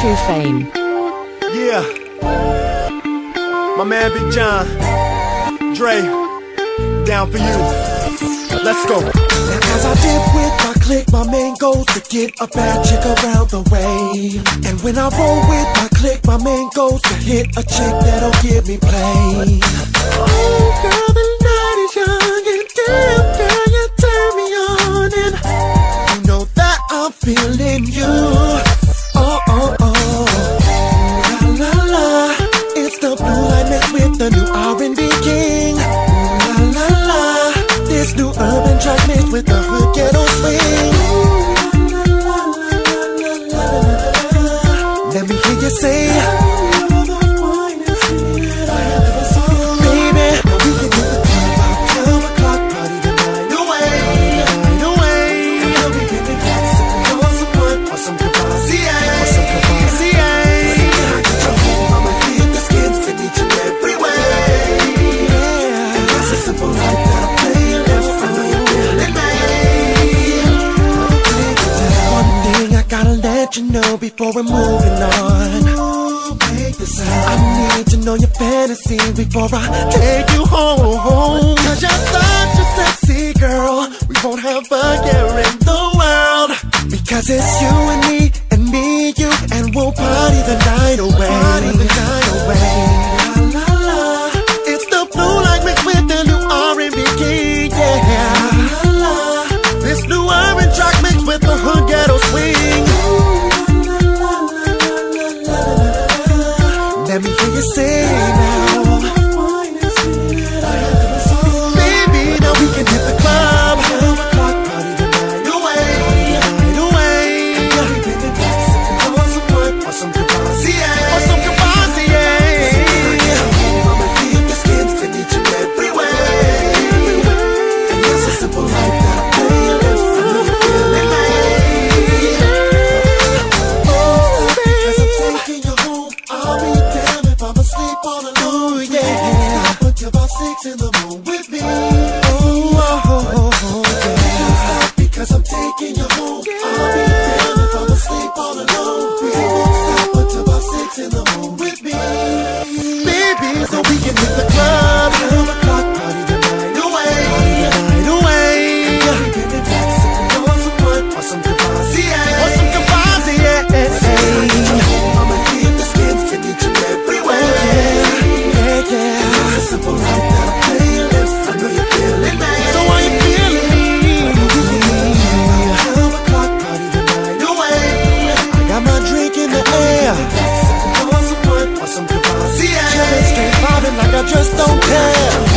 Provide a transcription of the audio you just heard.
to fame. Yeah. My man Big John. Dre. Down for you. Let's go. Now as I dip with my click, my main goal's to get a bad chick around the way. And when I roll with my click, my main goal's to hit a chick that'll give me play. Oh girl, the night is young and damn girl, you turn me on and you know that I'm feeling you. With the new R&B king. La la la, this new urban track mixed with the hood you know before we're moving on. I need to know your fantasy before I take you home. Cause you're such a sexy girl. We won't have a care in the world. Because it's you and me and me, you, and we'll party the night away. Party the night away. Six in the Some good, some good Straight vibing like I just don't care.